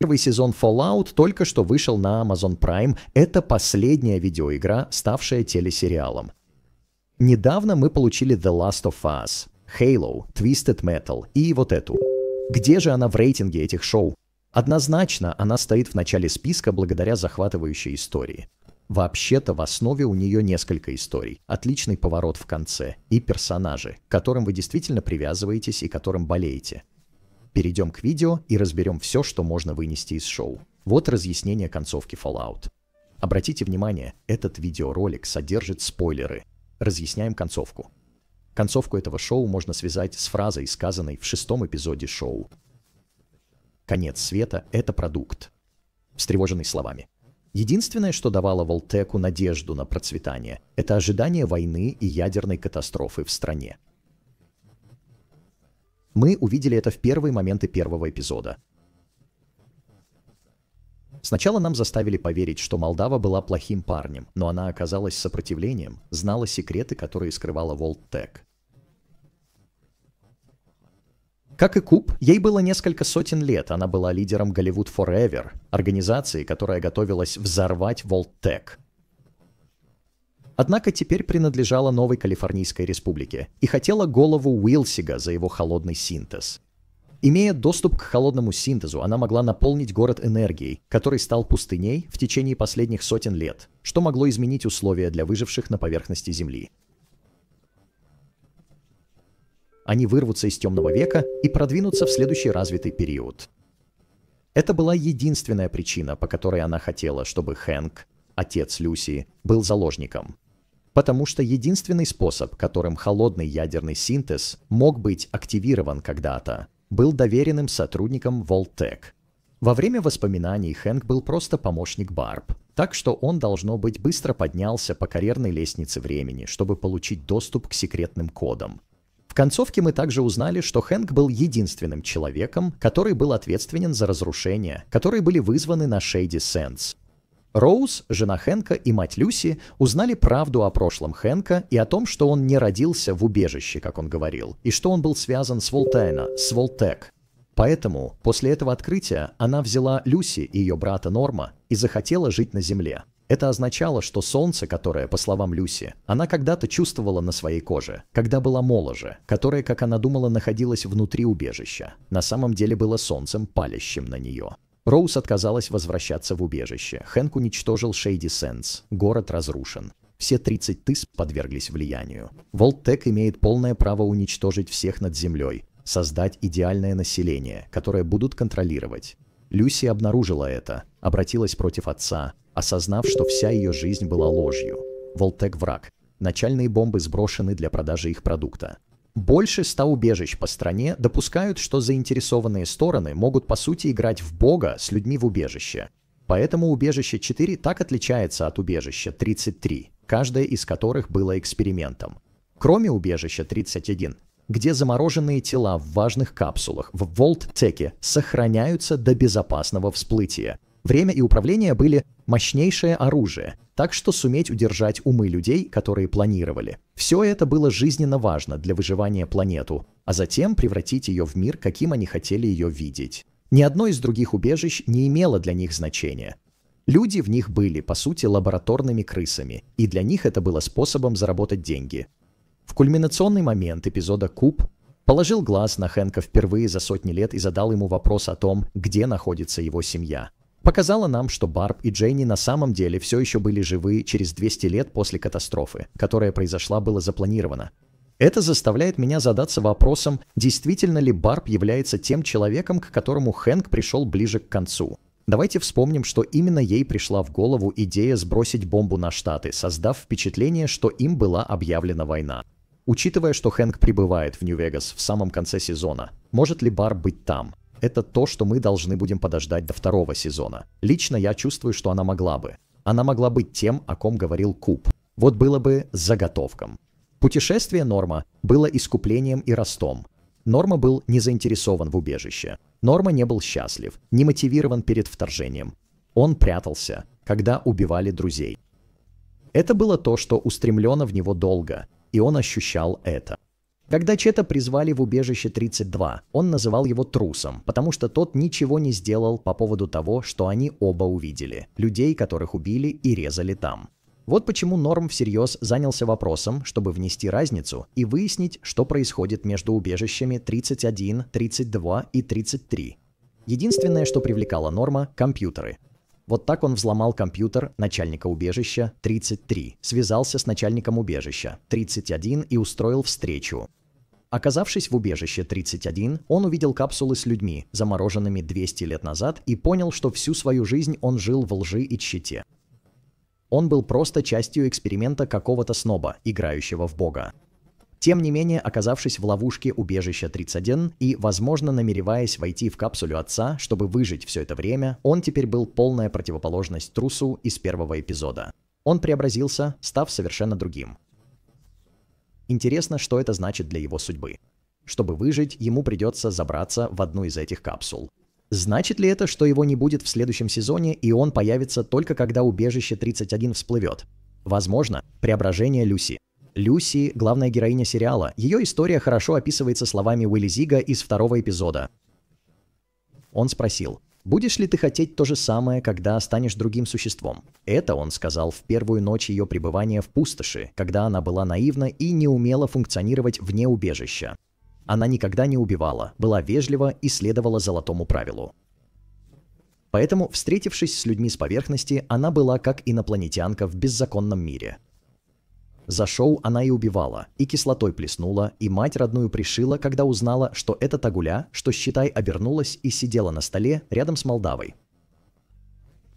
Первый сезон Fallout только что вышел на Amazon Prime. Это последняя видеоигра, ставшая телесериалом. Недавно мы получили The Last of Us, Halo, Twisted Metal и вот эту. Где же она в рейтинге этих шоу? Однозначно, она стоит в начале списка благодаря захватывающей истории. Вообще-то в основе у нее несколько историй, отличный поворот в конце и персонажи, к которым вы действительно привязываетесь и которым болеете. Перейдем к видео и разберем все, что можно вынести из шоу. Вот разъяснение концовки Fallout. Обратите внимание, этот видеоролик содержит спойлеры. Разъясняем концовку. Концовку этого шоу можно связать с фразой, сказанной в шестом эпизоде шоу. Конец света — это продукт. Встревоженный словами. Единственное, что давало Волтеку надежду на процветание, это ожидание войны и ядерной катастрофы в стране. Мы увидели это в первые моменты первого эпизода. Сначала нам заставили поверить, что Молдава была плохим парнем, но она оказалась сопротивлением, знала секреты, которые скрывала Волтек. Как и Куб, ей было несколько сотен лет, она была лидером Голливуд Forever, организации, которая готовилась взорвать Волтек – Однако теперь принадлежала новой Калифорнийской республике и хотела голову Уилсига за его холодный синтез. Имея доступ к холодному синтезу, она могла наполнить город энергией, который стал пустыней в течение последних сотен лет, что могло изменить условия для выживших на поверхности Земли. Они вырвутся из темного века и продвинутся в следующий развитый период. Это была единственная причина, по которой она хотела, чтобы Хэнк, отец Люси, был заложником – Потому что единственный способ, которым холодный ядерный синтез мог быть активирован когда-то, был доверенным сотрудником Voltec. Во время воспоминаний Хэнк был просто помощник Барб, так что он, должно быть, быстро поднялся по карьерной лестнице времени, чтобы получить доступ к секретным кодам. В концовке мы также узнали, что Хэнк был единственным человеком, который был ответственен за разрушения, которые были вызваны на Шейди Сенс, Роуз, жена Хэнка и мать Люси узнали правду о прошлом Хэнка и о том, что он не родился в убежище, как он говорил, и что он был связан с Волтейна, с Волтек. Поэтому после этого открытия она взяла Люси и ее брата Норма и захотела жить на Земле. Это означало, что солнце, которое, по словам Люси, она когда-то чувствовала на своей коже, когда была моложе, которое, как она думала, находилось внутри убежища, на самом деле было солнцем, палящим на нее. Роуз отказалась возвращаться в убежище. Хэнк уничтожил Шейди Сенс. Город разрушен. Все 30 тыс подверглись влиянию. Волтек имеет полное право уничтожить всех над землей, создать идеальное население, которое будут контролировать. Люси обнаружила это, обратилась против отца, осознав, что вся ее жизнь была ложью. Волтек враг. Начальные бомбы сброшены для продажи их продукта. Больше ста убежищ по стране допускают, что заинтересованные стороны могут по сути играть в бога с людьми в убежище. Поэтому убежище 4 так отличается от убежища 33, каждое из которых было экспериментом. Кроме убежища 31, где замороженные тела в важных капсулах в Волт-Теке сохраняются до безопасного всплытия – Время и управление были мощнейшее оружие, так что суметь удержать умы людей, которые планировали. Все это было жизненно важно для выживания планету, а затем превратить ее в мир, каким они хотели ее видеть. Ни одно из других убежищ не имело для них значения. Люди в них были, по сути, лабораторными крысами, и для них это было способом заработать деньги. В кульминационный момент эпизода «Куб» положил глаз на Хэнка впервые за сотни лет и задал ему вопрос о том, где находится его семья – показала нам, что Барб и Джейни на самом деле все еще были живы через 200 лет после катастрофы, которая произошла было запланировано. Это заставляет меня задаться вопросом, действительно ли Барб является тем человеком, к которому Хэнк пришел ближе к концу. Давайте вспомним, что именно ей пришла в голову идея сбросить бомбу на Штаты, создав впечатление, что им была объявлена война. Учитывая, что Хэнк прибывает в Нью-Вегас в самом конце сезона, может ли Барб быть там? Это то, что мы должны будем подождать до второго сезона. Лично я чувствую, что она могла бы. Она могла быть тем, о ком говорил Куб. Вот было бы заготовком. Путешествие Норма было искуплением и ростом. Норма был не заинтересован в убежище. Норма не был счастлив, не мотивирован перед вторжением. Он прятался, когда убивали друзей. Это было то, что устремлено в него долго, и он ощущал это. Когда Чета призвали в убежище 32, он называл его трусом, потому что тот ничего не сделал по поводу того, что они оба увидели. Людей, которых убили и резали там. Вот почему Норм всерьез занялся вопросом, чтобы внести разницу и выяснить, что происходит между убежищами 31, 32 и 33. Единственное, что привлекало Норма – компьютеры. Вот так он взломал компьютер начальника убежища 33, связался с начальником убежища 31 и устроил встречу. Оказавшись в убежище 31, он увидел капсулы с людьми, замороженными 200 лет назад, и понял, что всю свою жизнь он жил в лжи и тщете. Он был просто частью эксперимента какого-то сноба, играющего в бога. Тем не менее, оказавшись в ловушке убежища 31 и, возможно, намереваясь войти в капсулю отца, чтобы выжить все это время, он теперь был полная противоположность трусу из первого эпизода. Он преобразился, став совершенно другим. Интересно, что это значит для его судьбы. Чтобы выжить, ему придется забраться в одну из этих капсул. Значит ли это, что его не будет в следующем сезоне, и он появится только когда убежище 31 всплывет? Возможно, преображение Люси. Люси – главная героиня сериала. Ее история хорошо описывается словами Уилли Зига из второго эпизода. Он спросил, Будешь ли ты хотеть то же самое, когда станешь другим существом? Это он сказал в первую ночь ее пребывания в пустоши, когда она была наивна и не умела функционировать вне убежища. Она никогда не убивала, была вежлива и следовала золотому правилу. Поэтому, встретившись с людьми с поверхности, она была как инопланетянка в беззаконном мире – за шоу она и убивала, и кислотой плеснула, и мать родную пришила, когда узнала, что это Тагуля, что, считай, обернулась и сидела на столе рядом с Молдавой.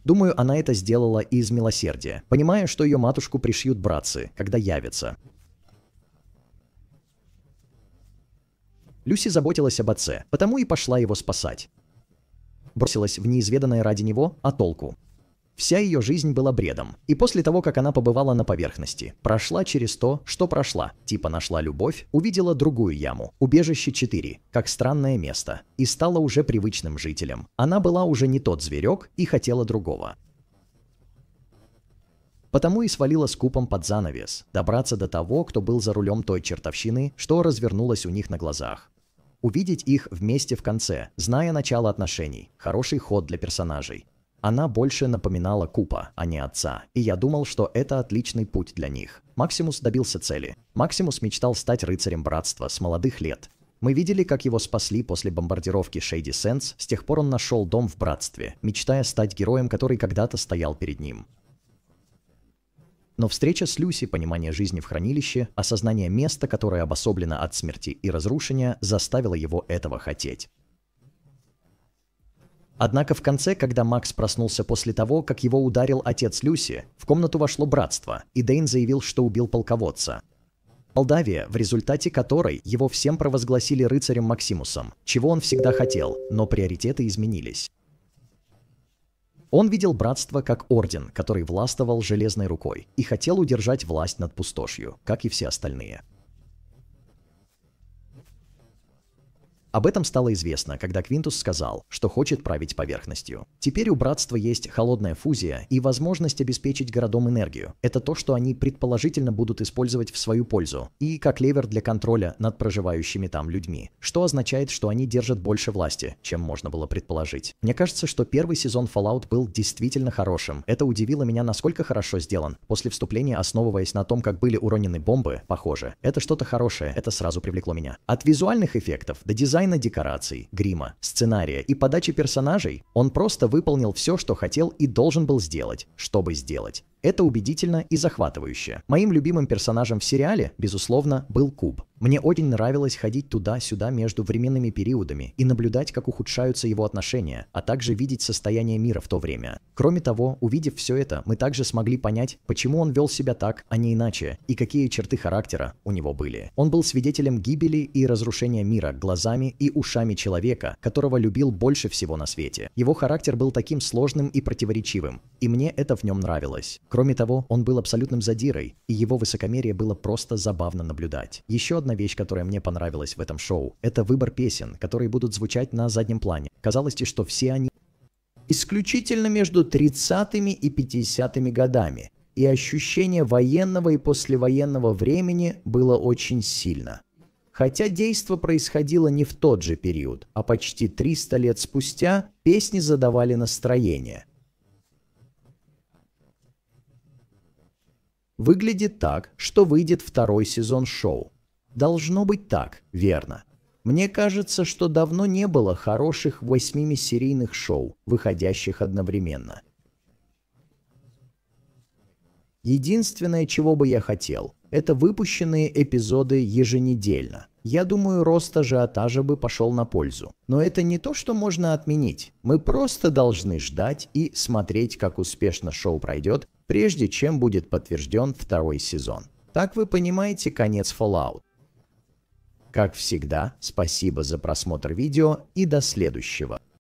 Думаю, она это сделала из милосердия, понимая, что ее матушку пришьют братцы, когда явятся. Люси заботилась об отце, потому и пошла его спасать. Бросилась в неизведанное ради него, а толку? Вся ее жизнь была бредом. И после того, как она побывала на поверхности, прошла через то, что прошла, типа нашла любовь, увидела другую яму, убежище 4, как странное место, и стала уже привычным жителем. Она была уже не тот зверек и хотела другого. Потому и свалила с купом под занавес, добраться до того, кто был за рулем той чертовщины, что развернулась у них на глазах. Увидеть их вместе в конце, зная начало отношений, хороший ход для персонажей. Она больше напоминала Купа, а не отца, и я думал, что это отличный путь для них. Максимус добился цели. Максимус мечтал стать рыцарем братства с молодых лет. Мы видели, как его спасли после бомбардировки Шейди Сенс, с тех пор он нашел дом в братстве, мечтая стать героем, который когда-то стоял перед ним. Но встреча с Люси, понимание жизни в хранилище, осознание места, которое обособлено от смерти и разрушения, заставило его этого хотеть. Однако в конце, когда Макс проснулся после того, как его ударил отец Люси, в комнату вошло братство, и Дейн заявил, что убил полководца. Молдавия, в результате которой его всем провозгласили рыцарем Максимусом, чего он всегда хотел, но приоритеты изменились. Он видел братство как орден, который властвовал железной рукой, и хотел удержать власть над пустошью, как и все остальные. Об этом стало известно, когда Квинтус сказал, что хочет править поверхностью. Теперь у братства есть холодная фузия и возможность обеспечить городам энергию. Это то, что они предположительно будут использовать в свою пользу, и как lever для контроля над проживающими там людьми, что означает, что они держат больше власти, чем можно было предположить. Мне кажется, что первый сезон Fallout был действительно хорошим. Это удивило меня, насколько хорошо сделан. После вступления, основываясь на том, как были уронены бомбы, похоже, это что-то хорошее, это сразу привлекло меня. От визуальных эффектов до дизайна дизайна декораций, грима, сценария и подачи персонажей, он просто выполнил все, что хотел и должен был сделать, чтобы сделать. Это убедительно и захватывающе. Моим любимым персонажем в сериале, безусловно, был Куб. Мне очень нравилось ходить туда-сюда между временными периодами и наблюдать, как ухудшаются его отношения, а также видеть состояние мира в то время. Кроме того, увидев все это, мы также смогли понять, почему он вел себя так, а не иначе, и какие черты характера у него были. Он был свидетелем гибели и разрушения мира глазами и ушами человека, которого любил больше всего на свете. Его характер был таким сложным и противоречивым, и мне это в нем нравилось. Кроме того, он был абсолютным задирой, и его высокомерие было просто забавно наблюдать. Еще одна вещь, которая мне понравилась в этом шоу, это выбор песен, которые будут звучать на заднем плане. Казалось, что все они исключительно между 30-ми и 50-ми годами, и ощущение военного и послевоенного времени было очень сильно. Хотя действо происходило не в тот же период, а почти 300 лет спустя, песни задавали настроение. Выглядит так, что выйдет второй сезон шоу. Должно быть так, верно. Мне кажется, что давно не было хороших восьмимисерийных шоу, выходящих одновременно. Единственное, чего бы я хотел, это выпущенные эпизоды еженедельно. Я думаю, рост ажиотажа бы пошел на пользу. Но это не то, что можно отменить. Мы просто должны ждать и смотреть, как успешно шоу пройдет, прежде чем будет подтвержден второй сезон. Так вы понимаете конец Fallout. Как всегда, спасибо за просмотр видео и до следующего.